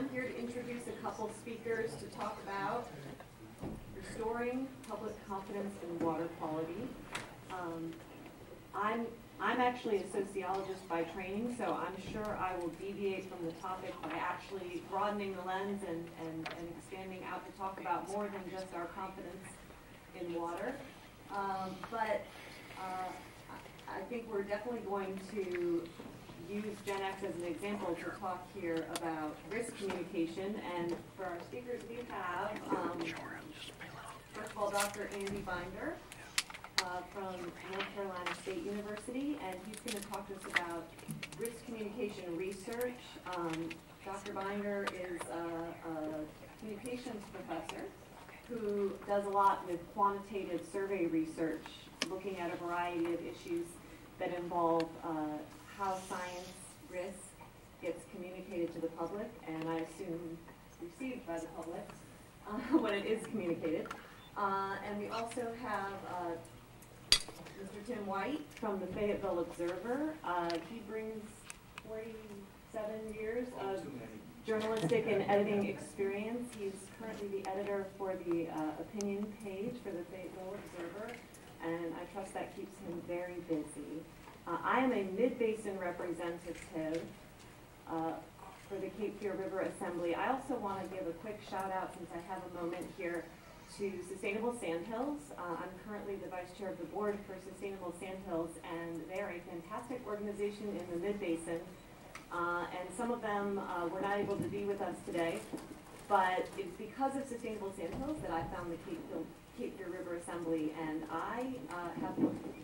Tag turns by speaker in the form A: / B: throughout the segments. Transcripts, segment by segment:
A: I'm here to introduce a couple speakers to talk about restoring public confidence in water quality. Um, I'm, I'm actually a sociologist by training, so I'm sure I will deviate from the topic by actually broadening the lens and, and, and expanding out to talk about more than just our confidence in water. Um, but uh, I I think we're definitely going to use Gen X as an example to talk here about risk communication. And for our speakers, we have, um, first of all, Dr. Andy Binder uh, from North Carolina State University, and he's going to talk to us about risk communication research. Um, Dr. Binder is a, a communications professor who does a lot with quantitative survey research, looking at a variety of issues that involve uh, how science risk gets communicated to the public, and I assume received by the public uh, when it is communicated. Uh, and we also have uh, Mr. Tim White from the Fayetteville Observer. Uh, he brings 47 years of journalistic and editing experience. He's currently the editor for the uh, opinion page for the Fayetteville Observer, and I trust that keeps him very busy. Uh, I am a mid-basin representative uh, for the Cape Fear River Assembly. I also want to give a quick shout out, since I have a moment here, to Sustainable Sandhills. Uh, I'm currently the vice chair of the board for Sustainable Sandhills, and they are a fantastic organization in the mid-basin. Uh, and some of them uh, were not able to be with us today, but it's because of Sustainable Sandhills that I found the Cape, Cape Fear River Assembly, and I uh, have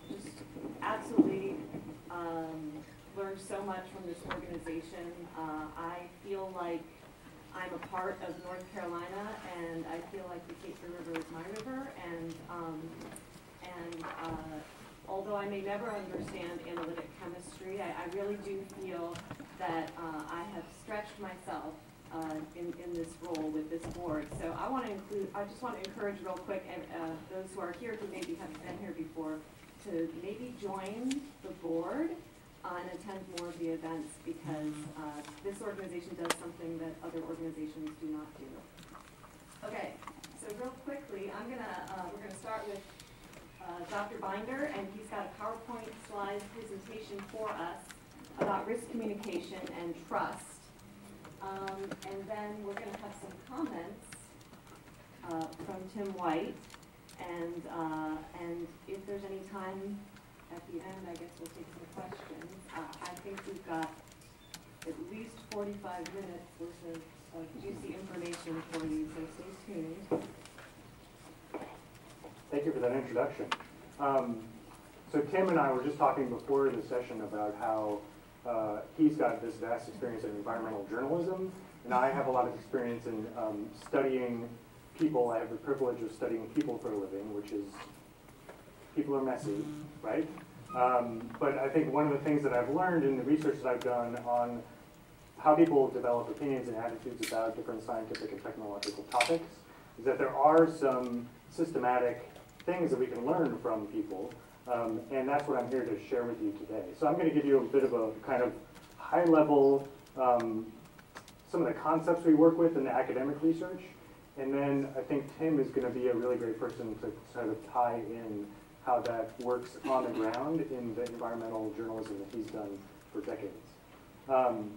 A: just absolutely um, learned so much from this organization. Uh, I feel like I'm a part of North Carolina, and I feel like the Cape Fear River is my river. And um, and uh, although I may never understand analytic chemistry, I, I really do feel that uh, I have stretched myself uh, in, in this role with this board. So I want to include, I just want to encourage real quick, uh, those who are here who maybe haven't been here before, to maybe join the board uh, and attend more of the events because uh, this organization does something that other organizations do not do. Okay, so real quickly, I'm gonna, uh, we're gonna start with uh, Dr. Binder, and he's got a PowerPoint slide presentation for us about risk communication and trust. Um, and then we're gonna have some comments uh, from Tim White. And, uh, and if there's any time at the end, I guess we'll take some questions. Uh, I think we've got at least forty-five minutes worth of, of juicy information for you, so stay tuned.
B: Thank you for that introduction. Um, so Tim and I were just talking before the session about how uh, he's got this vast experience in environmental journalism, and I have a lot of experience in um, studying people. I have the privilege of studying people for a living, which is people are messy, right? Um, but I think one of the things that I've learned in the research that I've done on how people develop opinions and attitudes about different scientific and technological topics is that there are some systematic things that we can learn from people, um, and that's what I'm here to share with you today. So I'm going to give you a bit of a kind of high-level, um, some of the concepts we work with in the academic research, and then I think Tim is going to be a really great person to sort of tie in how that works on the ground in the environmental journalism that he's done for decades. Um,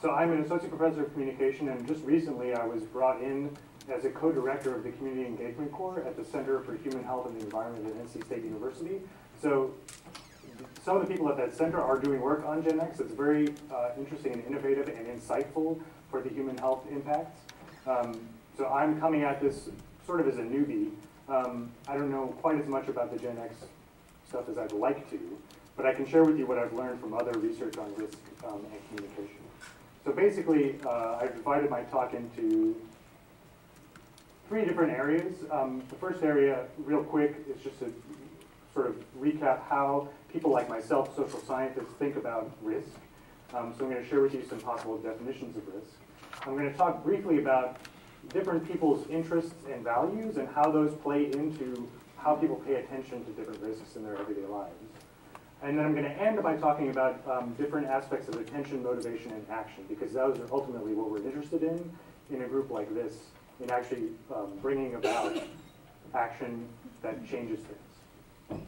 B: so I'm an associate professor of communication, and just recently I was brought in as a co-director of the Community Engagement Core at the Center for Human Health and the Environment at NC State University. So some of the people at that center are doing work on Gen X. It's very uh, interesting and innovative and insightful for the human health impacts. Um, so I'm coming at this sort of as a newbie. Um, I don't know quite as much about the Gen X stuff as I'd like to, but I can share with you what I've learned from other research on risk um, and communication. So basically, uh, I've divided my talk into three different areas. Um, the first area, real quick, is just to sort of recap how people like myself, social scientists, think about risk. Um, so I'm going to share with you some possible definitions of risk. I'm going to talk briefly about different people's interests and values and how those play into how people pay attention to different risks in their everyday lives. And then I'm going to end by talking about um, different aspects of attention, motivation, and action, because those are ultimately what we're interested in in a group like this, in actually um, bringing about action that changes things.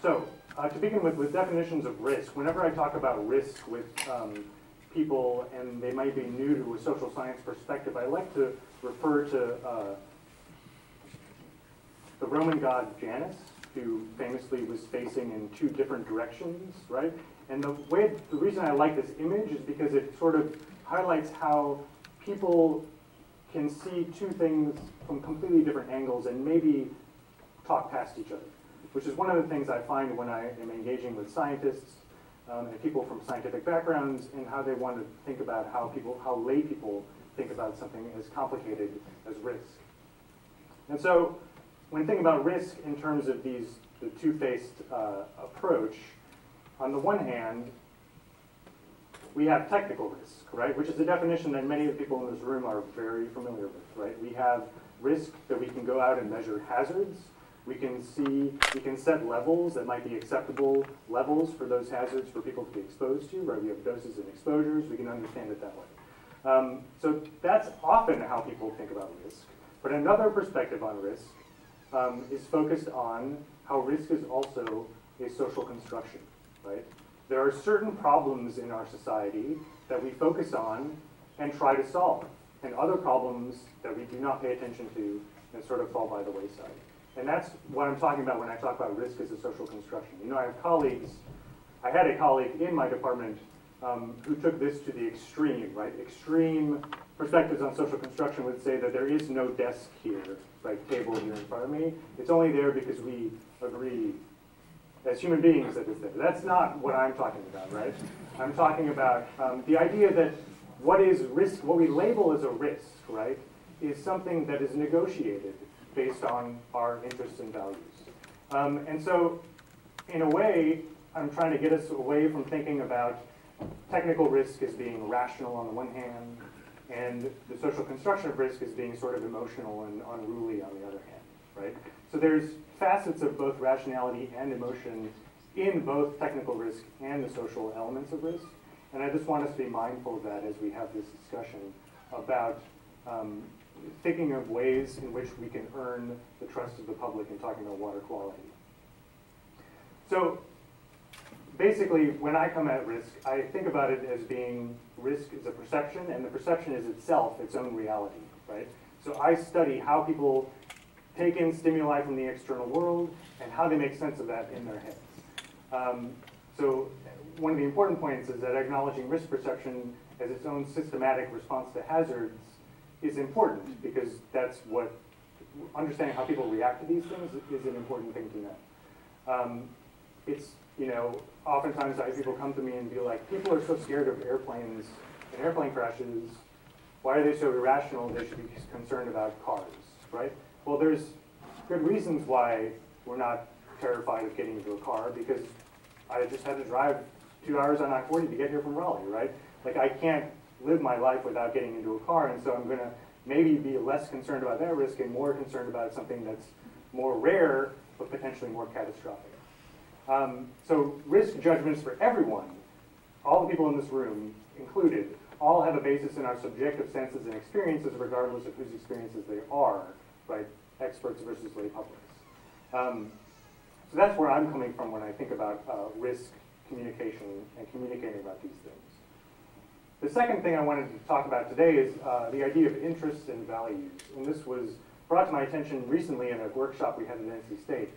B: So, uh, to begin with, with definitions of risk, whenever I talk about risk with um, people and they might be new to a social science perspective, I like to refer to uh, the Roman god Janus, who famously was facing in two different directions, right? And the way, the reason I like this image is because it sort of highlights how people can see two things from completely different angles and maybe talk past each other, which is one of the things I find when I am engaging with scientists um, and people from scientific backgrounds and how they want to think about how people, how lay people think about something as complicated as risk. And so when thinking about risk in terms of these, the two-faced uh, approach, on the one hand, we have technical risk, right? Which is a definition that many of the people in this room are very familiar with, right? We have risk that we can go out and measure hazards. We can see, we can set levels that might be acceptable levels for those hazards for people to be exposed to, right? We have doses and exposures, we can understand it that way. Um, so that's often how people think about risk. But another perspective on risk um, is focused on how risk is also a social construction, right? There are certain problems in our society that we focus on and try to solve, and other problems that we do not pay attention to and sort of fall by the wayside. And that's what I'm talking about when I talk about risk as a social construction. You know, I have colleagues, I had a colleague in my department um, who took this to the extreme, right? Extreme perspectives on social construction would say that there is no desk here, right, table here in front of me. It's only there because we agree as human beings that it's there. That's not what I'm talking about, right? I'm talking about um, the idea that what is risk, what we label as a risk, right, is something that is negotiated based on our interests and values. Um, and so, in a way, I'm trying to get us away from thinking about technical risk as being rational on the one hand, and the social construction of risk as being sort of emotional and unruly on the other hand, right? So there's facets of both rationality and emotion in both technical risk and the social elements of risk. And I just want us to be mindful of that as we have this discussion about um, thinking of ways in which we can earn the trust of the public in talking about water quality. So basically, when I come at risk, I think about it as being risk is a perception, and the perception is itself its own reality, right? So I study how people take in stimuli from the external world and how they make sense of that in their heads. Um, so one of the important points is that acknowledging risk perception as its own systematic response to hazards is important because that's what understanding how people react to these things is an important thing to know. Um, it's you know oftentimes I people come to me and be like, people are so scared of airplanes and airplane crashes. Why are they so irrational? They should be concerned about cars, right? Well, there's good reasons why we're not terrified of getting into a car because I just had to drive two hours on I-40 to get here from Raleigh, right? Like I can't live my life without getting into a car, and so I'm going to maybe be less concerned about that risk and more concerned about something that's more rare but potentially more catastrophic. Um, so risk judgments for everyone, all the people in this room included, all have a basis in our subjective senses and experiences regardless of whose experiences they are, right? Experts versus lay publics. Um, so that's where I'm coming from when I think about uh, risk communication and communicating about these things. The second thing I wanted to talk about today is uh, the idea of interests and values. And this was brought to my attention recently in a workshop we had at NC State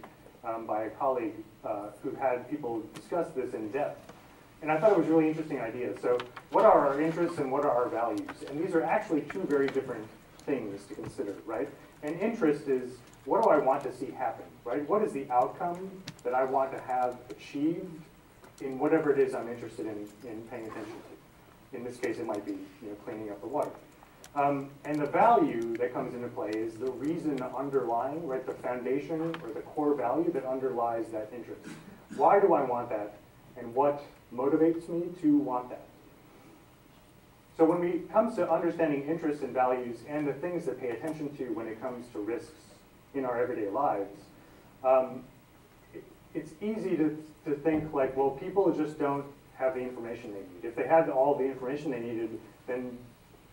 B: um, by a colleague uh, who had people discuss this in depth. And I thought it was a really interesting idea. So what are our interests and what are our values? And these are actually two very different things to consider, right? An interest is what do I want to see happen, right? What is the outcome that I want to have achieved in whatever it is I'm interested in, in paying attention to? In this case, it might be you know, cleaning up the water. Um, and the value that comes into play is the reason underlying, right, the foundation or the core value that underlies that interest. Why do I want that? And what motivates me to want that? So when it comes to understanding interests and values and the things that pay attention to when it comes to risks in our everyday lives, um, it's easy to, to think like, well, people just don't have the information they need. If they had all the information they needed, then,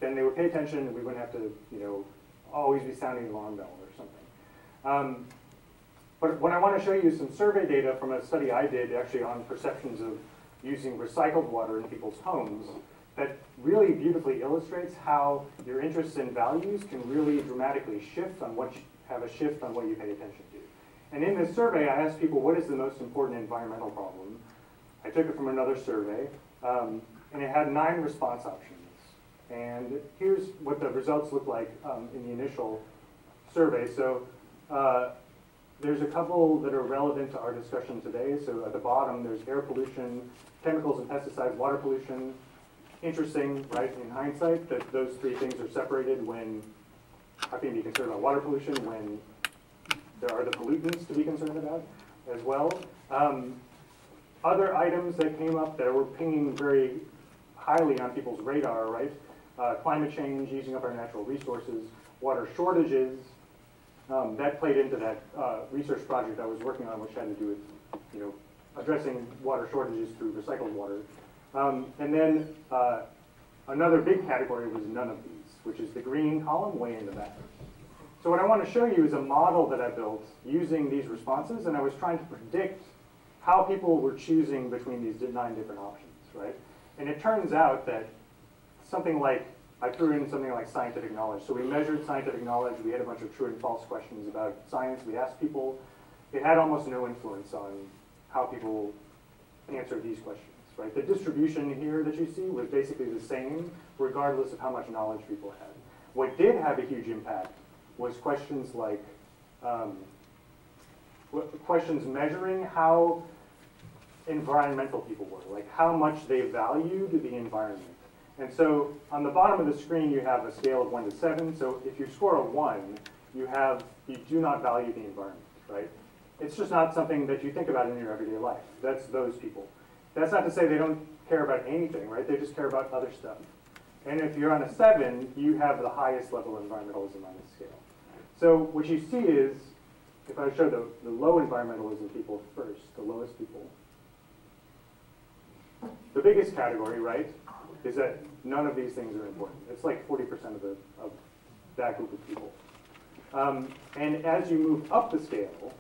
B: then they would pay attention and we wouldn't have to, you know, always be sounding the alarm bell or something. Um, but what I want to show you is some survey data from a study I did actually on perceptions of using recycled water in people's homes that really beautifully illustrates how your interests and values can really dramatically shift on what you, have a shift on what you pay attention to. And in this survey, I asked people, what is the most important environmental problem? I took it from another survey, um, and it had nine response options. And here's what the results look like um, in the initial survey. So uh, there's a couple that are relevant to our discussion today. So at the bottom, there's air pollution, chemicals and pesticides, water pollution. Interesting, right, in hindsight, that those three things are separated when, how can you be concerned about water pollution when there are the pollutants to be concerned about as well. Um, other items that came up that were pinging very highly on people's radar, right? Uh, climate change, using up our natural resources, water shortages, um, that played into that uh, research project I was working on, which had to do with, you know, addressing water shortages through recycled water. Um, and then uh, another big category was none of these, which is the green column way in the back. So what I want to show you is a model that I built using these responses, and I was trying to predict how people were choosing between these nine different options, right? And it turns out that something like, I threw in something like scientific knowledge. So we measured scientific knowledge, we had a bunch of true and false questions about science, we asked people. It had almost no influence on how people answered these questions, right? The distribution here that you see was basically the same, regardless of how much knowledge people had. What did have a huge impact was questions like, um, questions measuring how environmental people were, like how much they valued the environment. And so on the bottom of the screen, you have a scale of one to seven. So if you score a one, you have, you do not value the environment, right? It's just not something that you think about in your everyday life. That's those people. That's not to say they don't care about anything, right? They just care about other stuff. And if you're on a seven, you have the highest level of environmentalism on the scale. So what you see is, if I show the, the low environmentalism people first, the lowest people, the biggest category, right, is that none of these things are important. It's like 40% of, the, of that group of people. Um, and as you move up the scale,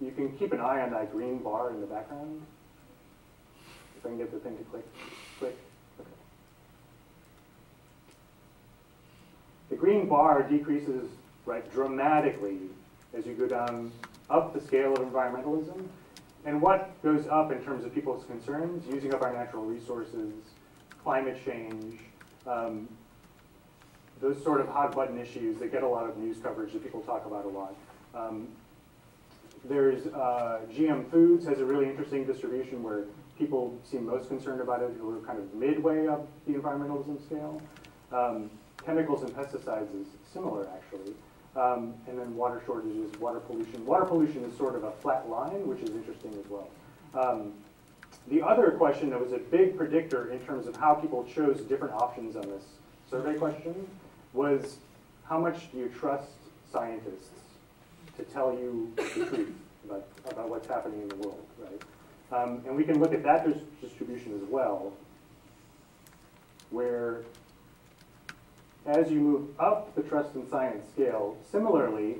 B: you can keep an eye on that green bar in the background. If I can get the thing to click, click. Okay. The green bar decreases right dramatically as you go down up the scale of environmentalism. And what goes up in terms of people's concerns, using up our natural resources, climate change, um, those sort of hot button issues that get a lot of news coverage that people talk about a lot. Um, there's uh, GM Foods has a really interesting distribution where people seem most concerned about it who are kind of midway up the environmentalism scale. Um, chemicals and pesticides is similar actually. Um, and then water shortages, water pollution. Water pollution is sort of a flat line, which is interesting as well. Um, the other question that was a big predictor in terms of how people chose different options on this survey question was how much do you trust scientists to tell you the truth about, about what's happening in the world, right? Um, and we can look at that distribution as well, where as you move up the trust in science scale, similarly,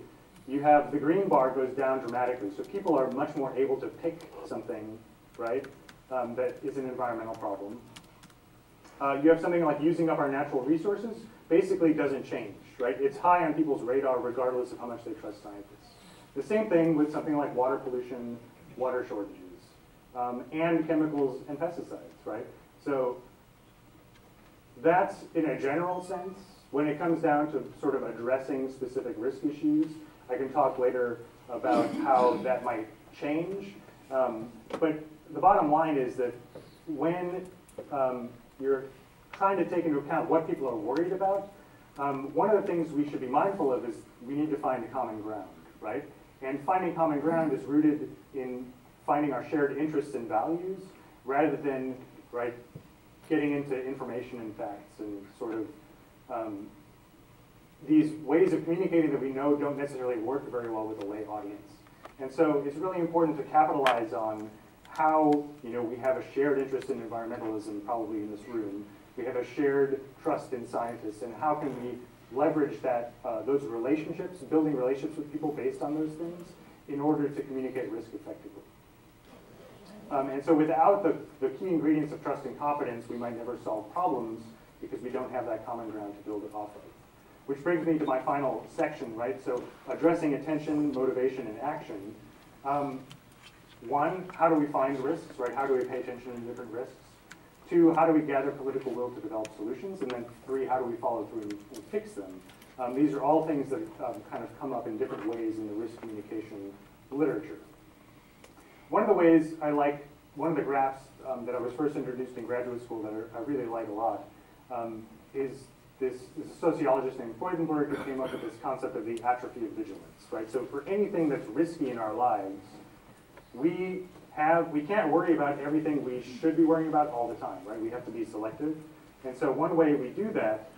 B: you have the green bar goes down dramatically. So people are much more able to pick something, right, um, that is an environmental problem. Uh, you have something like using up our natural resources, basically doesn't change, right? It's high on people's radar regardless of how much they trust scientists. The same thing with something like water pollution, water shortages, um, and chemicals and pesticides, right? So that's in a general sense. When it comes down to sort of addressing specific risk issues, I can talk later about how that might change. Um, but the bottom line is that when um, you're trying to take into account what people are worried about, um, one of the things we should be mindful of is we need to find a common ground, right? And finding common ground is rooted in finding our shared interests and values rather than, right, getting into information and facts and sort of um, these ways of communicating that we know don't necessarily work very well with a lay audience. And so it's really important to capitalize on how, you know, we have a shared interest in environmentalism probably in this room. We have a shared trust in scientists and how can we leverage that, uh, those relationships, building relationships with people based on those things in order to communicate risk effectively. Um, and so without the, the key ingredients of trust and confidence, we might never solve problems because we don't have that common ground to build it off of. Which brings me to my final section, right? So addressing attention, motivation, and action. Um, one, how do we find risks, right? How do we pay attention to different risks? Two, how do we gather political will to develop solutions? And then three, how do we follow through and, and fix them? Um, these are all things that um, kind of come up in different ways in the risk communication literature. One of the ways I like, one of the graphs um, that I was first introduced in graduate school that I, really like a lot um, is this, this sociologist named Freudenburg who came up with this concept of the atrophy of vigilance, right? So for anything that's risky in our lives, we have, we can't worry about everything we should be worrying about all the time, right? We have to be selective. And so one way we do that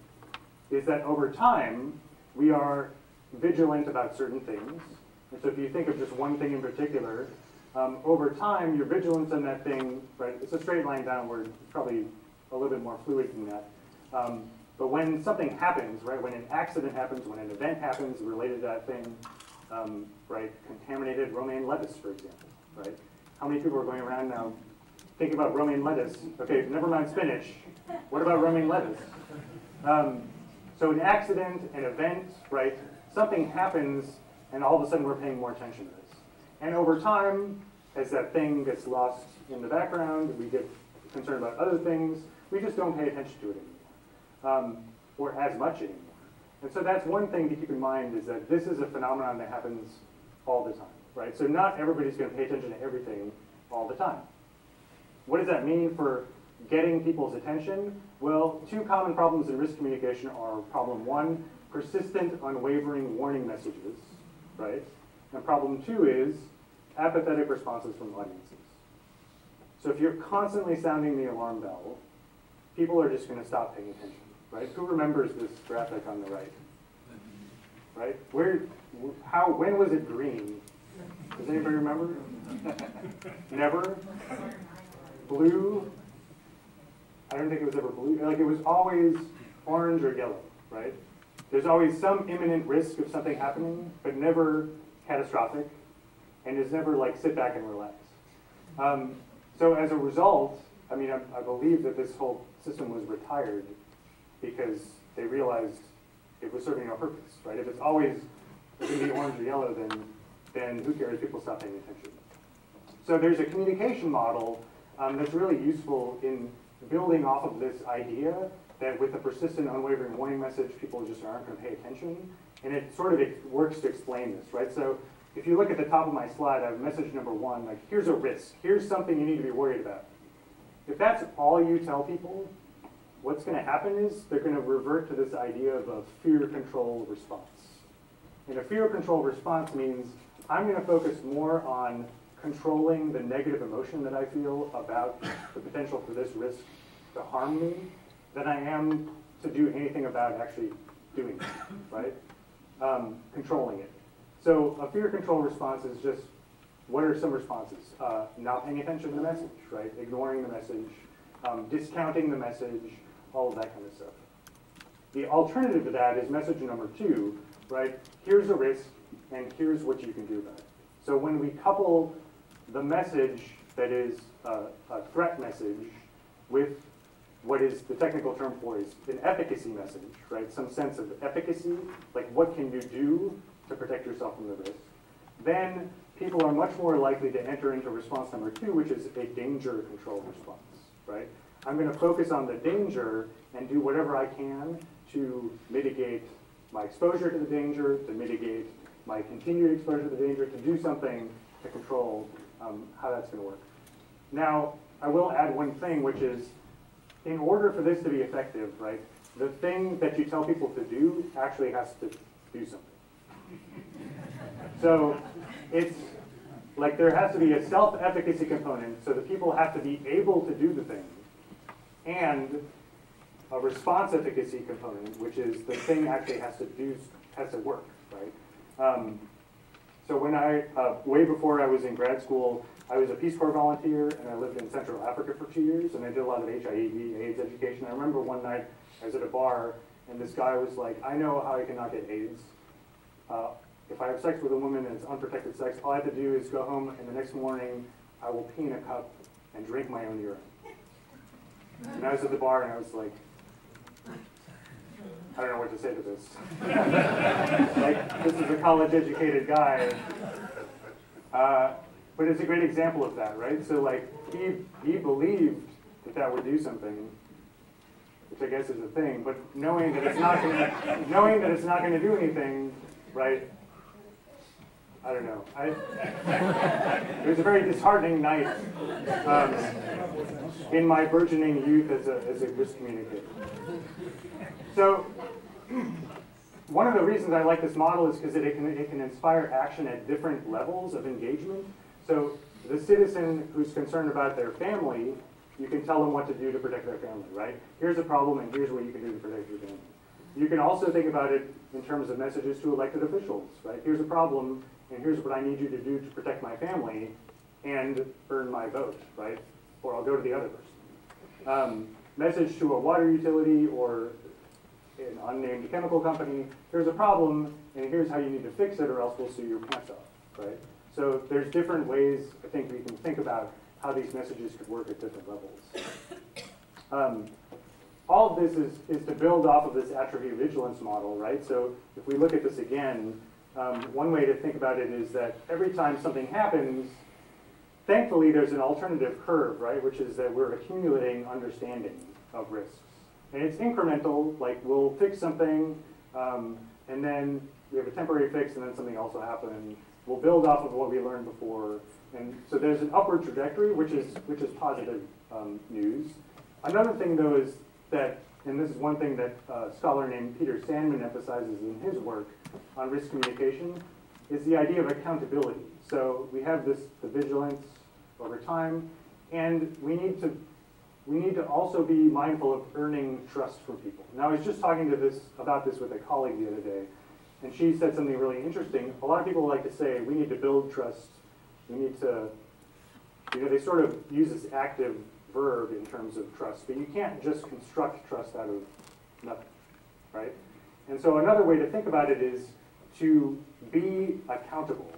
B: is that over time, we are vigilant about certain things. And so if you think of just one thing in particular, um, over time, your vigilance on that thing, right, it's a straight line downward, it's probably a little bit more fluid than that. Um, but when something happens, right, when an accident happens, when an event happens related to that thing, um, right, contaminated romaine lettuce, for example, right? How many people are going around now thinking about romaine lettuce? Okay, never mind spinach. What about romaine lettuce? Um, so an accident, an event, right, something happens, and all of a sudden we're paying more attention to this. And over time, as that thing gets lost in the background, we get concerned about other things, we just don't pay attention to it anymore, um, or as much anymore. And so that's one thing to keep in mind is that this is a phenomenon that happens all the time, right? So not everybody's going to pay attention to everything all the time. What does that mean for getting people's attention? Well, two common problems in risk communication are problem one, persistent, unwavering warning messages, right? And problem two is apathetic responses from audiences. So if you're constantly sounding the alarm bell, people are just going to stop paying attention, right? Who remembers this graphic on the right? Right? Where, how, when was it green? Does anybody remember? Never? Blue? I don't think it was ever blue. Like it was always orange or yellow, right? There's always some imminent risk of something happening, but never catastrophic, and it's never like sit back and relax. Um, so as a result, I mean, I, I believe that this whole system was retired because they realized it was serving no purpose, right? If it's always going to be orange or yellow, then then who cares? People stop paying attention. So there's a communication model um, that's really useful in building off of this idea that with a persistent, unwavering warning message, people just aren't going to pay attention. And it sort of it works to explain this, right? So if you look at the top of my slide, I have message number one, like here's a risk, here's something you need to be worried about. If that's all you tell people, what's going to happen is they're going to revert to this idea of a fear control response. And a fear control response means I'm going to focus more on controlling the negative emotion that I feel about the potential for this risk to harm me than I am to do anything about actually doing it, right? Um, controlling it. So a fear control response is just, what are some responses? Uh, not paying attention to the message, right? Ignoring the message, um, discounting the message, all of that kind of stuff. The alternative to that is message number two, right? Here's a risk, and here's what you can do about it. So when we couple the message that is a, a threat message with what is the technical term for is an efficacy message, right? Some sense of efficacy, like what can you do to protect yourself from the risk, then people are much more likely to enter into response number two, which is a danger control response, right? I'm going to focus on the danger and do whatever I can to mitigate my exposure to the danger, to mitigate my continued exposure to the danger, to do something to control um, how that's going to work. Now, I will add one thing, which is in order for this to be effective, right, the thing that you tell people to do actually has to do something. So it's like there has to be a self-efficacy component, so the people have to be able to do the thing, and a response efficacy component, which is the thing actually has to do has to work, right? Um, So when I, uh, way before I was in grad school, I was a Peace Corps volunteer and I lived in Central Africa for two years and I did a lot of HIV AIDS education. I remember one night I was at a bar and this guy was like, I know how I cannot get AIDS. Uh, if I have sex with a woman and it's unprotected sex, all I have to do is go home and the next morning I will pee in a cup and drink my own urine. And I was at the bar and I was like, I don't know what to say to this. like, this is a college educated guy. Uh, but it's a great example of that, right? So like, he, he believed that that would do something, which I guess is a thing, but knowing that it's not gonna, knowing that it's not gonna do anything, right? I don't know. I, it was a very disheartening night um, in my burgeoning youth as a, as a risk communicator. So one of the reasons I like this model is because it can, it can inspire action at different levels of engagement. So the citizen who's concerned about their family, you can tell them what to do to protect their family, right? Here's a problem and here's what you can do to protect your family. You can also think about it in terms of messages to elected officials, right? Here's a problem and here's what I need you to do to protect my family and earn my vote, right? Or I'll go to the other person. Um, message to a water utility or an unnamed chemical company, here's a problem, and here's how you need to fix it or else we'll sue your pants off, right? So there's different ways I think we can think about how these messages could work at different levels. Um, all of this is, is to build off of this attribute vigilance model, right? So if we look at this again, um, one way to think about it is that every time something happens, thankfully there's an alternative curve, right? Which is that we're accumulating understanding of risks. And it's incremental, like we'll fix something, um, and then we have a temporary fix, and then something else will happen. We'll build off of what we learned before. And so there's an upward trajectory, which is, which is positive um, news. Another thing, though, is that, and this is one thing that a scholar named Peter Sandman emphasizes in his work on risk communication, is the idea of accountability. So we have this, the vigilance over time, and we need to we need to also be mindful of earning trust from people. Now, I was just talking to this about this with a colleague the other day, and she said something really interesting. A lot of people like to say we need to build trust. We need to, you know, they sort of use this active verb in terms of trust, but you can't just construct trust out of nothing, right? And so another way to think about it is to be accountable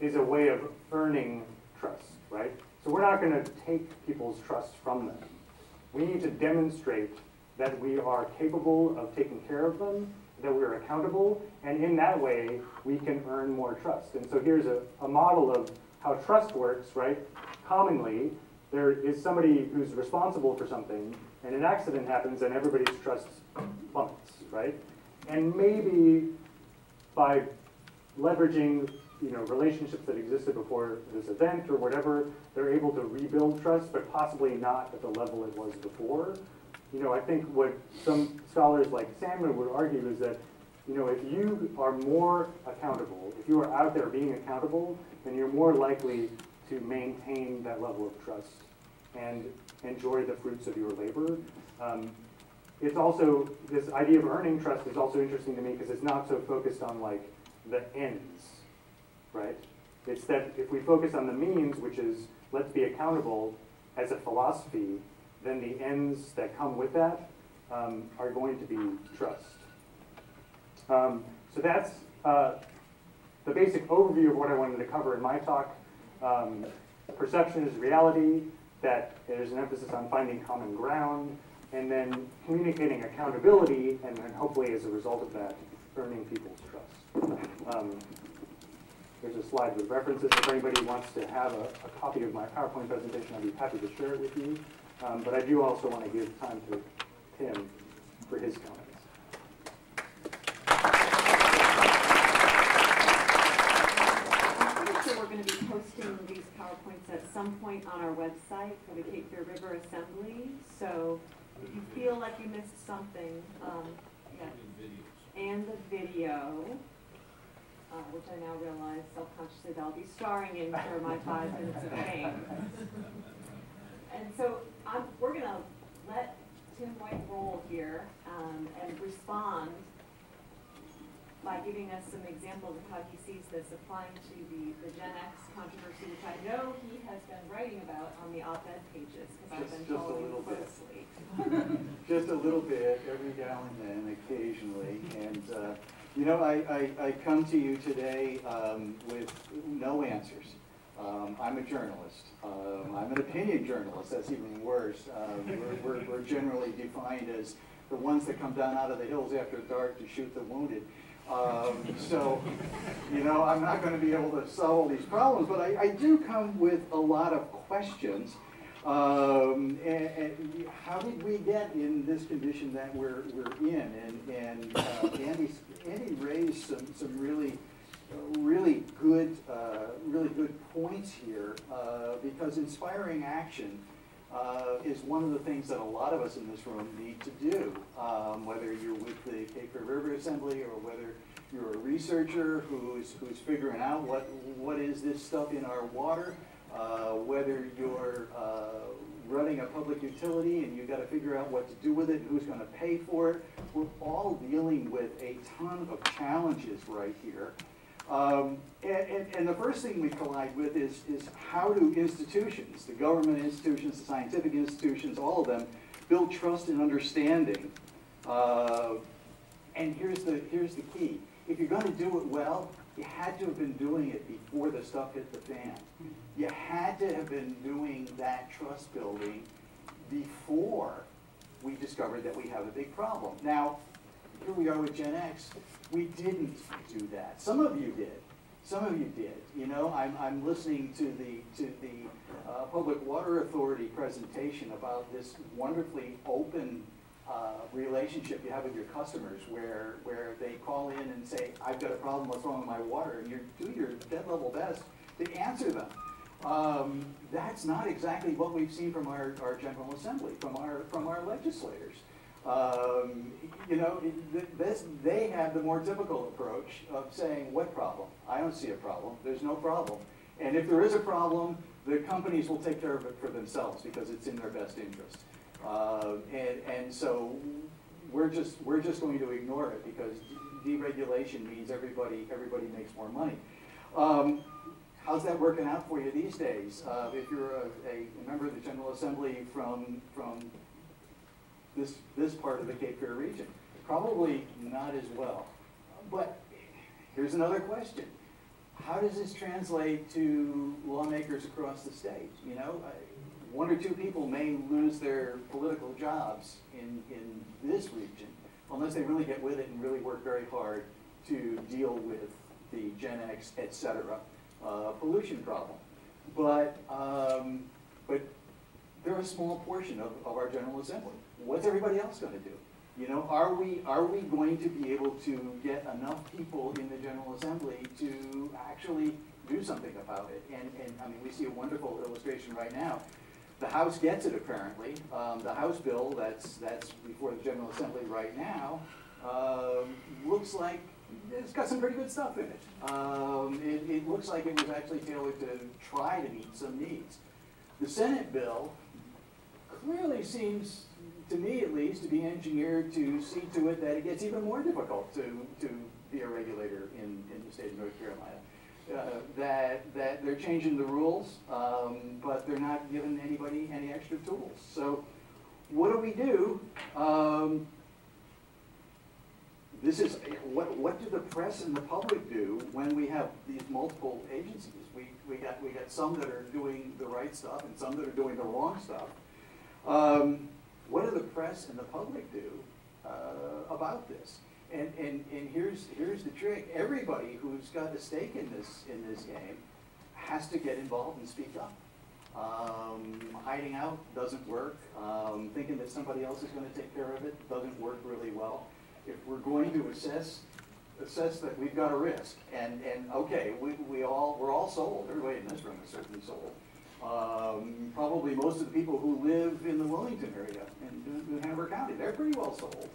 B: is a way of earning trust, right? So we're not going to take people's trust from them. We need to demonstrate that we are capable of taking care of them, that we're accountable, and in that way, we can earn more trust. And so here's a, a model of how trust works, right? Commonly, there is somebody who's responsible for something, and an accident happens, and everybody's trust plummets, right? And maybe by leveraging you know, relationships that existed before this event or whatever, they're able to rebuild trust, but possibly not at the level it was before. You know, I think what some scholars like Sandman would argue is that, you know, if you are more accountable, if you are out there being accountable, then you're more likely to maintain that level of trust and enjoy the fruits of your labor. Um, it's also, this idea of earning trust is also interesting to me because it's not so focused on like the ends right? It's that if we focus on the means, which is let's be accountable as a philosophy, then the ends that come with that um, are going to be trust. Um, so that's uh, the basic overview of what I wanted to cover in my talk. Um, perception is reality, that there's an emphasis on finding common ground, and then communicating accountability, and then hopefully as a result of that, earning people's trust. Um, there's a slide with references. If anybody wants to have a, a copy of my PowerPoint presentation, I'd be happy to share it with you. Um, but I do also want to give time to Tim for his comments.
A: I'm pretty sure we're going to be posting these PowerPoints at some point on our website for the Cape Fear River Assembly. So if you feel like you missed something, um, yeah, and the video uh, which I now realize self-consciously that I'll be starring in for my five minutes of fame. And so I'm, we're gonna let Tim White roll here um, and respond by giving us some examples of how he sees this applying to the, the Gen X controversy, which I know he has been writing about on the op-ed pages, because I've
C: Just-
A: been
C: just a
A: following
C: little bit.
A: closely.
C: just a little bit every now and then, occasionally. And, uh, you know, I, I, I come to you today um, with no answers. Um, I'm a journalist. Um, I'm an opinion journalist, that's even worse. Uh, we're, we're, we're generally defined as the ones that come down out of the hills after dark to shoot the wounded. Um, so, you know, I'm not gonna be able to solve all these problems, but I, I do come with a lot of questions. Um, and, and how did we get in this condition that we're, we're in? And, and uh, Andy, Andy raised some, some really, really good, uh, really good points here, uh, because inspiring action uh, is one of the things that a lot of us in this room need to do. Um, whether you're with the Cape Fear River Assembly or whether you're a researcher who's, who's figuring out what, what is this stuff in our water, uh, whether you're uh, running a public utility and you've got to figure out what to do with it, who's going to pay for it. We're all dealing with a ton of challenges right here. Um, and, and, and the first thing we collide with is, is how do institutions, the government institutions, the scientific institutions, all of them, build trust and understanding. Uh, and here's the, here's the key. If you're gonna do it well, you had to have been doing it before the stuff hit the fan. You had to have been doing that trust building before we discovered that we have a big problem. Now, we are with Gen X, we didn't do that. Some of you did. Some of you did. You know, I'm, I'm listening to the, to the uh, Public Water Authority presentation about this wonderfully open uh, relationship you have with your customers where, where they call in and say, I've got a problem, what's wrong with my water? And you do your dead level best to answer them. Um, that's not exactly what we've seen from our, our General Assembly, from our, from our legislators. Um, you know, this, they have the more typical approach of saying, what problem? I don't see a problem, there's no problem. And if there is a problem, the companies will take care of it for themselves because it's in their best interest. Uh, and, and so we're just, we're just going to ignore it because deregulation means everybody, everybody makes more money. Um, how's that working out for you these days? Uh, if you're a, a member of the General Assembly from, from this, this part of the Cape Fear region? Probably not as well. But here's another question. How does this translate to lawmakers across the state? You know, one or two people may lose their political jobs in, in this region unless they really get with it and really work very hard to deal with the Gen X, et cetera, uh, pollution problem. But, um, but they're a small portion of, of our General Assembly. What's everybody else gonna do? You know, are we, are we going to be able to get enough people in the General Assembly to actually do something about it? And, and, I mean, we see a wonderful illustration right now. The House gets it apparently. Um, the House bill that's, that's before the General Assembly right now, um, looks like it's got some pretty good stuff in it. Um, it, it looks like it was actually tailored to try to meet some needs. The Senate bill clearly seems, to me at least, to be engineered to see to it that it gets even more difficult to, to be a regulator in, in the state of North Carolina. Uh, that, that they're changing the rules, um, but they're not giving anybody any extra tools. So what do we do? Um, this is, what, what do the press and the public do when we have these multiple agencies? We, we got, we got some that are doing the right stuff and some that are doing the wrong stuff. Um, what do the press and the public do uh, about this? And, and, and here's, here's the trick. Everybody who's got a stake in this, in this game has to get involved and speak up. Um, hiding out doesn't work. Um, thinking that somebody else is gonna take care of it doesn't work really well. If we're going to assess, assess that we've got a risk, and, and, okay, we, we all, we're all sold, everybody in this room is certainly sold. Um, probably most of the people who live in the Wilmington area, in Hanover County, they're pretty well sold.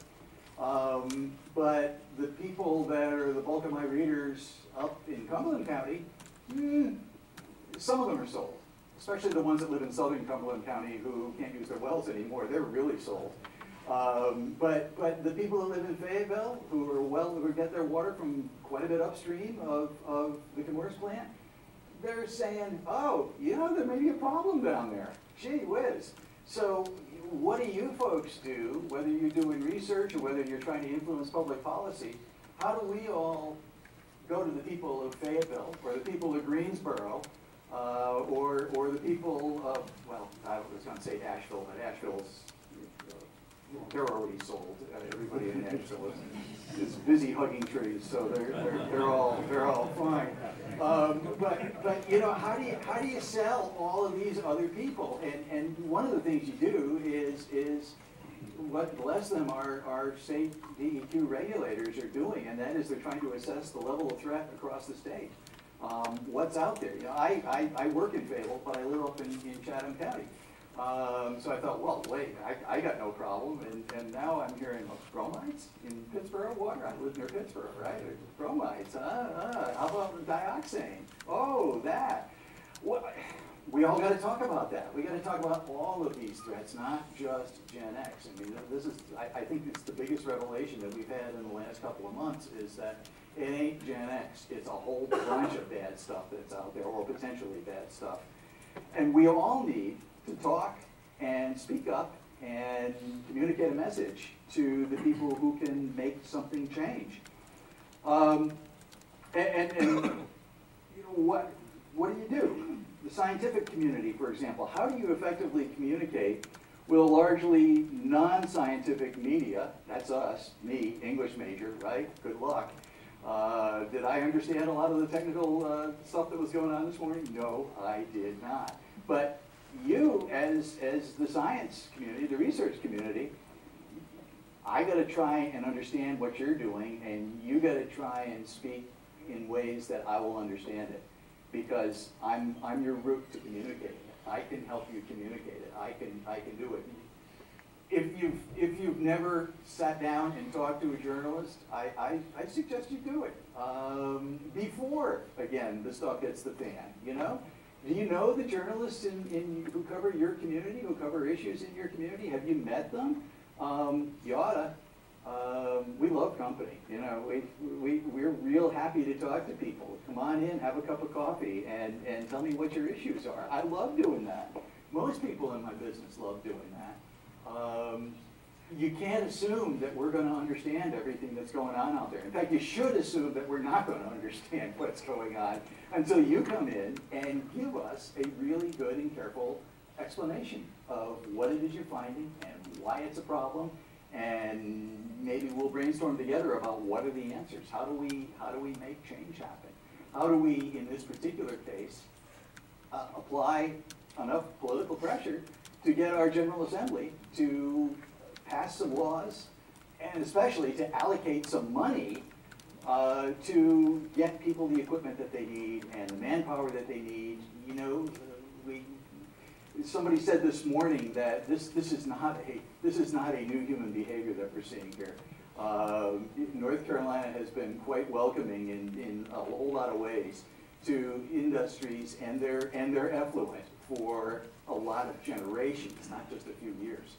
C: Um, but the people that are the bulk of my readers up in Cumberland County, hmm, some of them are sold. Especially the ones that live in southern Cumberland County who can't use their wells anymore, they're really sold. Um, but, but the people who live in Fayetteville, who are well, who get their water from quite a bit upstream of, of the Chemours plant, they're saying, oh, you know, there may be a problem down there. Gee whiz. So what do you folks do, whether you're doing research or whether you're trying to influence public policy? How do we all go to the people of Fayetteville or the people of Greensboro uh, or, or the people of, well, I was gonna say Asheville, but Asheville's, they're already sold. Uh, Everybody in Asheville is, is busy hugging trees, so they're, they're, they're all, they're all fine. Um, but, but, you know, how do you, how do you sell all of these other people? And, and one of the things you do is, is what bless them our, our state DEQ regulators are doing, and that is they're trying to assess the level of threat across the state. Um, what's out there? You know, I, I, I work in Fayetteville, but I live up in, in Chatham County. Um, so I thought, well, wait, I, I got no problem, and, and now I'm hearing bromides in Pittsboro water. I live near Pittsboro, right? Bromides, uh, uh, how about dioxane? Oh, that. What, we all gotta talk about that. We gotta talk about all of these threats, not just GenX. I mean, this is, I, I think it's the biggest revelation that we've had in the last couple of months is that it ain't GenX. It's a whole bunch of bad stuff that's out there, or potentially bad stuff. And we all need to talk and speak up and communicate a message to the people who can make something change. Um, and, and, and you know, what, what do you do? The scientific community, for example, how do you effectively communicate with largely non-scientific media? That's us, me, English major, right? Good luck. Uh, did I understand a lot of the technical uh, stuff that was going on this morning? No, I did not. But you, as, as the science community, the research community, I gotta try and understand what you're doing, and you gotta try and speak in ways that I will understand it. Because I'm, I'm your route to communicating it. I can help you communicate it. I can, I can do it. If you've, if you've never sat down and talked to a journalist, I, I, I suggest you do it. Um, before, again, the stuff hits the fan, you know? Do you know the journalists in, in, who cover your community, who cover issues in your community? Have you met them? Um, you oughta. Um, we love company, you know, we, we, we're real happy to talk to people. Come on in, have a cup of coffee, and, and tell me what your issues are. I love doing that. Most people in my business love doing that. Um, you can't assume that we're gonna understand everything that's going on out there. In fact, you should assume that we're not gonna understand what's going on until you come in and give us a really good and careful explanation of what it is you're finding and why it's a problem. And maybe we'll brainstorm together about what are the answers. How do we, how do we make change happen? How do we, in this particular case, uh, apply enough political pressure to get our General Assembly to pass some laws and especially to allocate some money uh, to get people the equipment that they need and the manpower that they need. You know, we, somebody said this morning that this, this is not a, this is not a new human behavior that we're seeing here. Uh, North Carolina has been quite welcoming in, in a whole lot of ways to industries and their, and their effluent for a lot of generations, not just a few years.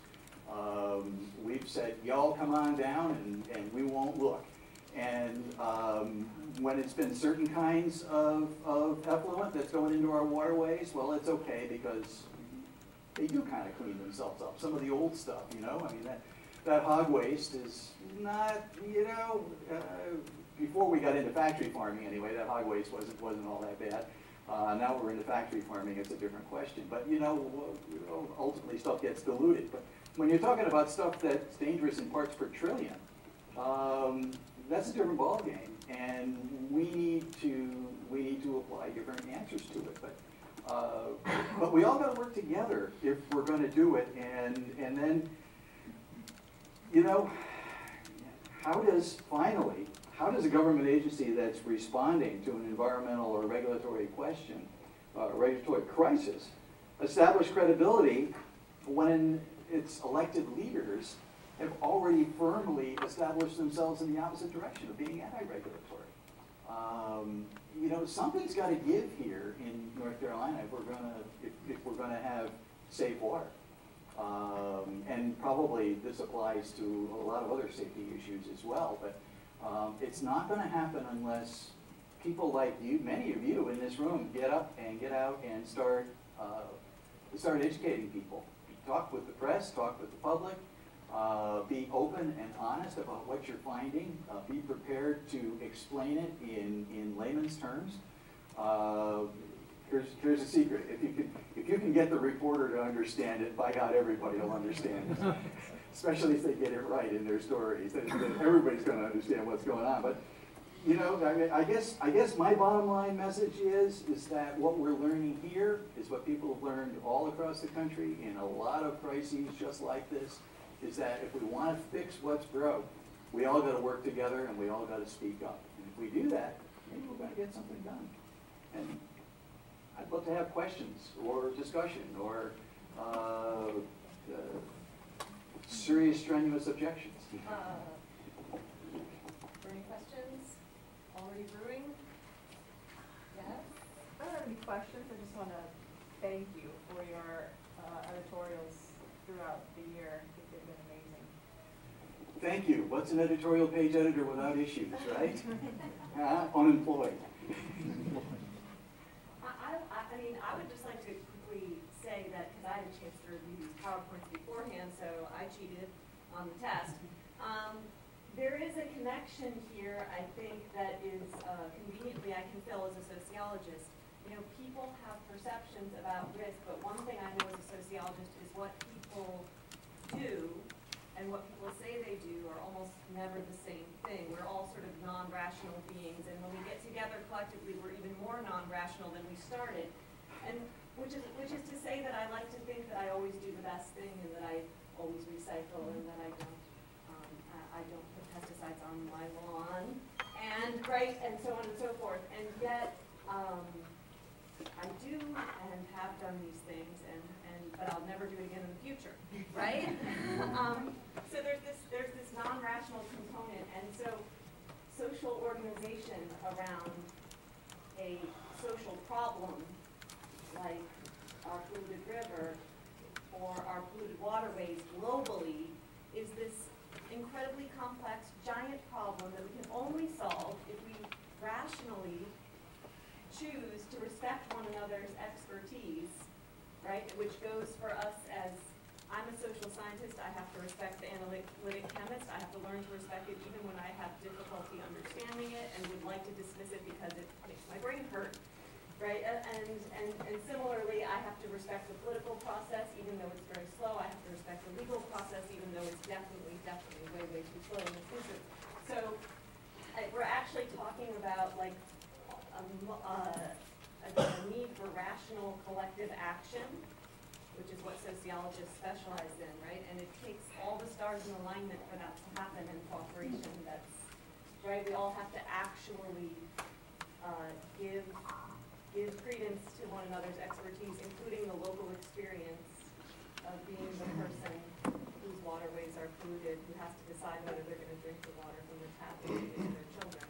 C: Um, we've said, y'all come on down and, and we won't look. And um, when it's been certain kinds of, of effluent that's going into our waterways, well, it's okay because they do kind of clean themselves up. Some of the old stuff, you know, I mean, that, that hog waste is not, you know, uh, before we got into factory farming anyway, that hog waste wasn't, wasn't all that bad. Uh, now we're into factory farming, it's a different question. But, you know, ultimately stuff gets diluted. But when you're talking about stuff that's dangerous in parts per trillion, um, that's a different ballgame. And we need to, we need to apply different answers to it. But uh, but we all gotta work together if we're gonna do it, and, and then, you know, how does, finally, how does a government agency that's responding to an environmental or regulatory question, uh, regulatory crisis, establish credibility when its elected leaders have already firmly established themselves in the opposite direction of being anti-regulatory? Um, you know, something's got to give here in North Carolina if we're gonna if, if we're gonna have safe water. Um, and probably this applies to a lot of other safety issues as well, but um, it's not gonna happen unless people like you, many of you in this room, get up and get out and start, uh, start educating people. Talk with the press, talk with the public, uh, be open and honest about what you're finding, uh, be prepared to explain it in, in layman's terms. Uh, Here's, here's a secret, if you can, if you can get the reporter to understand it, by God, everybody will understand it. Especially if they get it right in their stories, then, then everybody's gonna understand what's going on, but, you know, I mean, I guess, I guess my bottom line message is, is that what we're learning here is what people have learned all across the country in a lot of crises just like this, is that if we wanna fix what's broke, we all gotta work together and we all gotta speak up. And if we do that, maybe we're gonna get something done. And I'd love to have questions or discussion or uh, uh, serious strenuous objections.
D: Uh, Any questions? Already brewing? Yes?
E: I don't have any questions, I just want to thank you for your uh, editorials throughout the year. I think they've been amazing.
C: Thank you. What's an editorial page editor without issues, right? Huh? Unemployed.
A: I, I, I- I mean, I would just like to quickly say that, because I had a chance to review these PowerPoints beforehand, so I cheated on the test. Um, there is a connection here, I think, that is uh, conveniently I can fill as a sociologist. People have perceptions about risk, but one thing I know as a sociologist is what people do and what people say they do are almost never the same thing. We're all sort of non-rational beings, and when we get together collectively, we're even more non-rational than we started. And which is, which is to say that I like to think that I always do the best thing, and that I always recycle, and that I don't, um, I, I don't put pesticides on my lawn, and, right, and so on and so forth. And yet, um, I do and have done these things, and, and, but I'll never do it again in the future, right? Um, so there's this, there's this non-rational component, and so social organization around a social problem, like our polluted river or our polluted waterways globally, is this incredibly complex, giant problem that we can only solve if we rationally choose to respect one another's expertise, right? Which goes for us as, I'm a social scientist, I have to respect the analytic chemist, I have to learn to respect it even when I have difficulty understanding it and would like to dismiss it because it makes my brain hurt, right? And, and, and similarly, I have to respect the political process, even though it's very slow, I have to respect the legal process, even though it's definitely, definitely way, way too slow and intrusive. So, I- we're actually talking about like a, uh, a, a need for rational collective action, which is what sociologists specialize in, right? And it takes all the stars in alignment for that to happen in cooperation, that's, right? We all have to actually, uh, give, give credence to one another's expertise, including the local experience of being the person whose waterways are polluted, who has to decide whether they're gonna drink the water from the tap or give it to their children.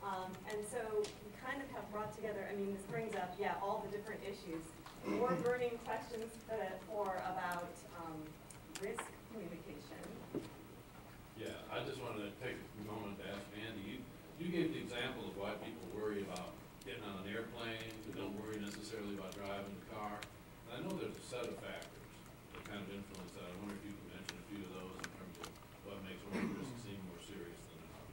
A: Um, and so we kind of have brought together, I mean, this brings up, yeah, all the different issues. More burning questions that, or about, um, risk communication.
F: Yeah, I just wanted to take a moment to ask Andy, you, you gave the example of why people worry about getting on an airplane, who don't worry necessarily about driving the car. And I know there's a set of factors that kind of influence that. I wonder if you could mention a few of those in terms of what makes one risk seem more serious than another.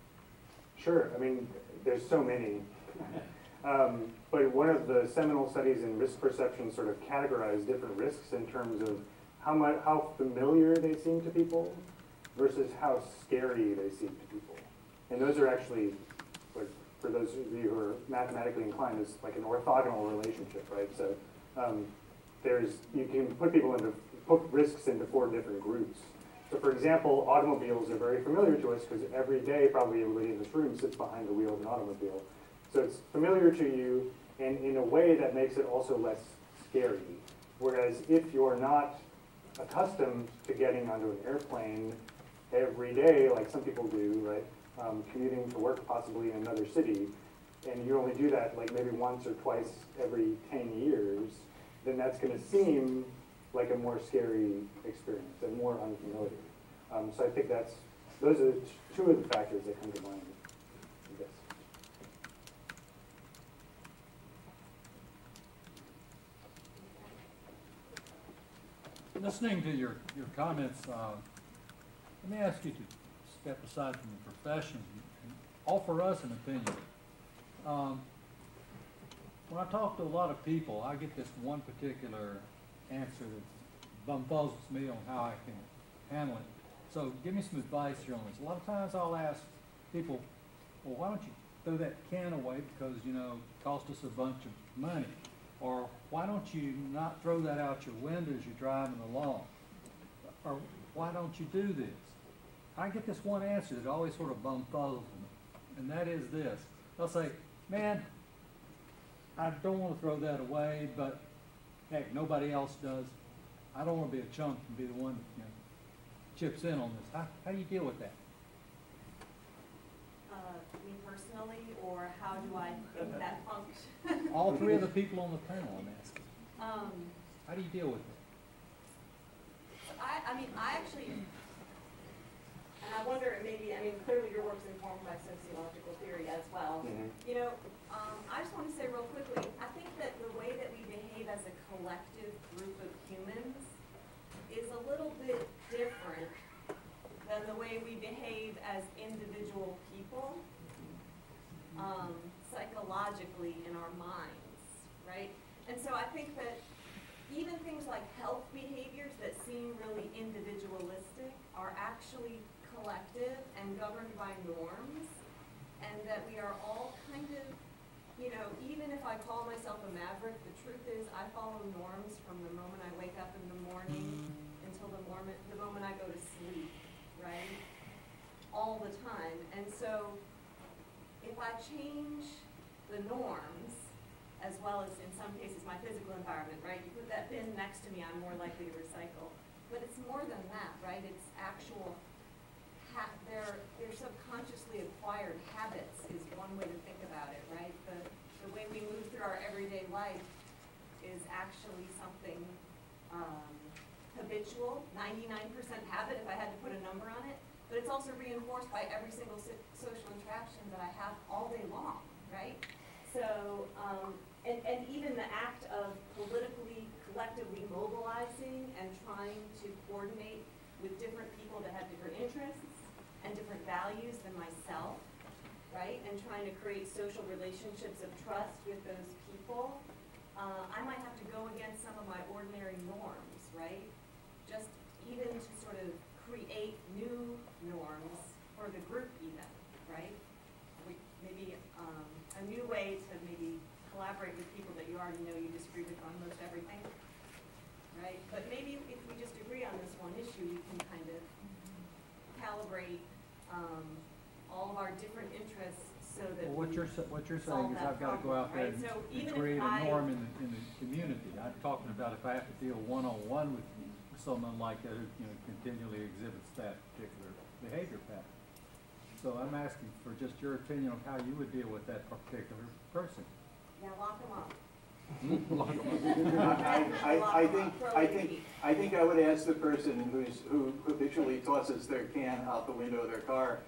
B: Sure, I mean, there's so many. Um, but one of the seminal studies in risk perception sort of categorized different risks in terms of how much, how familiar they seem to people versus how scary they seem to people. And those are actually, like, for those of you who are mathematically inclined, it's like an orthogonal relationship, right? So, um, there's, you can put people into, put risks into four different groups. So for example, automobiles are very familiar to us because every day probably everybody in this room sits behind the wheel of an automobile. So it's familiar to you and in a way that makes it also less scary. Whereas if you're not accustomed to getting onto an airplane every day, like some people do, right? Um, commuting to work possibly in another city, and you only do that like maybe once or twice every ten years, then that's gonna seem like a more scary experience and more unfamiliar. Um, so I think that's, those are two of the factors that come to mind in.
G: Listening to your, your comments, uh, let me ask you to step aside from the profession and offer us an opinion. Um, When I talk to a lot of people, I get this one particular answer that bumfuzzles me on how I can handle it. So give me some advice here on this. A lot of times I'll ask people, well, why don't you throw that can away because, you know, it cost us a bunch of money? Or why don't you not throw that out your window as you're driving along? Or why don't you do this? I get this one answer that always sort of bumfuzzles me, and that is this. They'll say, man, I don't wanna throw that away, but heck, nobody else does. I don't wanna be a chump and be the one that, you know, chips in on this. How, how do you deal with that?
A: Uh, me personally, or how do I that function?
G: All three of the people on the panel, I'm asking.
A: Um,
G: How do you deal with it?
A: I, I mean, I actually, and I wonder, maybe, I mean, clearly your work's informed by sociological theory as well.
B: Mhm.
A: You know, um, I just want to say real quickly, I think that the way that we behave as a collective group of humans is a little bit different than the way we behave as individual people, um, psychologically in our minds, right? And so I think that even things like health behaviors that seem really individualistic are actually collective and governed by norms, and that we are all kind of, you know, even if I call myself a maverick, the truth is I follow norms from the moment I wake up in the morning until the moment, the moment I go to sleep, right? All the time. And so if I change the norms, as well as in some cases my physical environment, right? You put that bin next to me, I'm more likely to recycle. But it's more than that, right? It's actual ha- their, their subconsciously acquired habits is one way to think about it, right? The, the way we move through our everyday life is actually something, um, habitual, ninety-nine percent habit if I had to put a number on it. But it's also reinforced by every single so- social interaction that I have all day long, right? So, um, and, and even the act of politically, collectively mobilizing and trying to coordinate with different people that have different interests and different values than myself, right? And trying to create social relationships of trust with those people, uh, I might have to go against some of my ordinary norms, right? Just even to sort of create new norms for the group even, right? We, maybe, um, a new way to maybe collaborate with people that you already know you disagree with on most everything, right? But maybe if we just agree on this one issue, we can kind of calibrate, um, all of our different interests so that
G: Well, what you're, what you're saying is I've gotta go out there
A: right?
G: and
A: So
G: and create a
A: I-
G: norm in the, in the community. I'm talking about if I have to deal one-on-one with with someone like that who, you know, continually exhibits that particular behavior pattern. So I'm asking for just your opinion on how you would deal with that particular person.
A: Yeah, lock them up.
C: I, I, I think, I think, I think I would ask the person who's, who habitually tosses their can out the window of their car,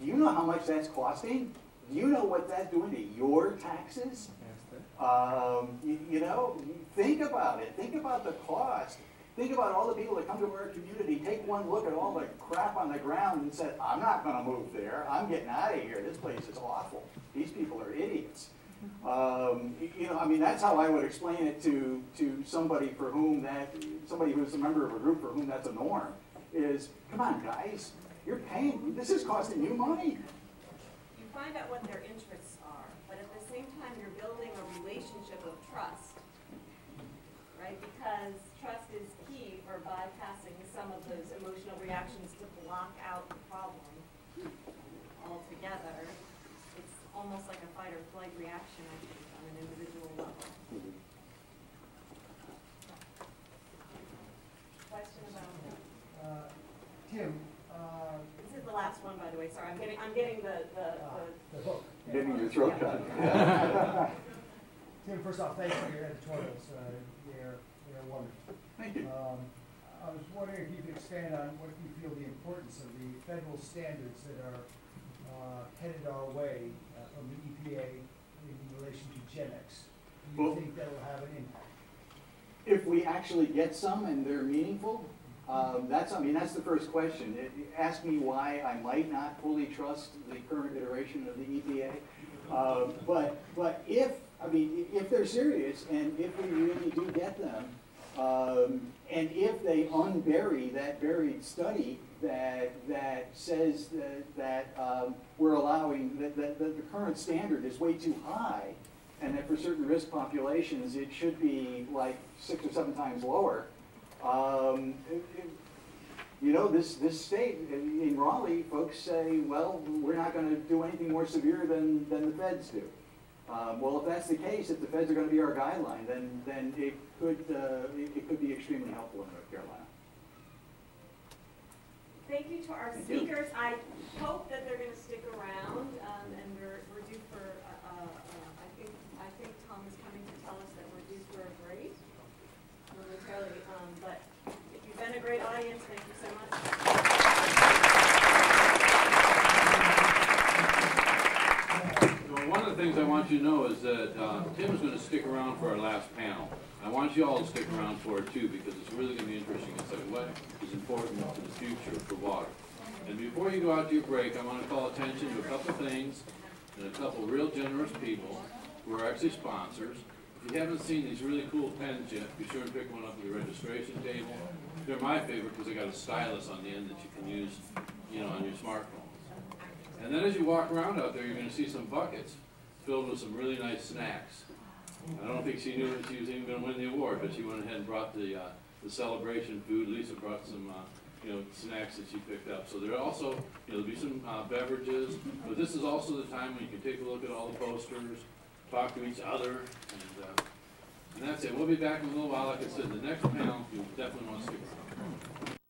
C: do you know how much that's costing? You know what that's doing to your taxes? Um, you, you know, think about it, think about the cost. Think about all the people that come to our community, take one look at all the crap on the ground and say, I'm not gonna move there, I'm getting out of here, this place is awful. These people are idiots. Um, you know, I mean, that's how I would explain it to, to somebody for whom that, somebody who's a member of a group for whom that's a norm, is, come on, guys, you're paying, this is costing you money.
A: Find out what their interests are, but at the same time, you're building a relationship of trust, right? Because trust is key for bypassing some of those emotional reactions to block out the problem altogether. It's almost like a fight or flight reaction, I think, on an individual level. Question about,
H: Uh, Tim, uh,
A: this is the last one, by the way, sorry, I'm getting, I'm getting the, the, the
H: the book.
C: Getting your throat cut.
H: Tim, first off, thanks for your editorials. Uh, They're, they're wonderful.
C: Thank you.
H: Um, I was wondering if you could expand on what you feel the importance of the federal standards that are uh, headed our way uh, from the EPA in relation to GenX. Do
C: Well-
H: you think that will have an impact?
C: If we actually get some and they're meaningful, um, that's, I mean, that's the first question. It- Ask me why I might not fully trust the current iteration of the EPA. Uh, But, but if, I mean, if they're serious and if we really do get them, um, and if they unbury that buried study that, that says that, that um, we're allowing, that, that, that the current standard is way too high, and that for certain risk populations, it should be like six or seven times lower. Um, it- it- You know, this, this state, in in Raleigh, folks say, well, we're not gonna do anything more severe than, than the feds do. Um, well, if that's the case, if the feds are gonna be our guideline, then, then it could, uh, it, it could be extremely helpful in North Carolina.
A: Thank you to our
C: Thank you.
A: speakers. I hope that they're gonna stick around, um, and we're, we're due for, uh, uh, uh, I think, I think Tom is coming to tell us that we're due for a break um, but you've been a great audience, thank you so much.
F: One of the things I want you to know is that uh, Tim's going to stick around for our last panel. I want you all to stick around for it too, because it's really going to be interesting. It's like what is important to the future for water. And before you go out to your break, I want to call attention to a couple things and a couple real generous people who are actually sponsors. If you haven't seen these really cool pens yet, be sure and pick one up at the registration table. They're my favorite because they got a stylus on the end that you can use, you know, on your smartphones. And then as you walk around out there, you're gonna see some buckets filled with some really nice snacks. I don't think she knew that she was even gonna win the award, but she went ahead and brought the, uh, the celebration food. Lisa brought some, uh, you know, snacks that she picked up. So there also, you know, there'll be some, uh, beverages, but this is also the time when you can take a look at all the posters, talk to each other, and, uh, and that's it. We'll be back in a little while. Like I said, the next panel, you definitely want to see.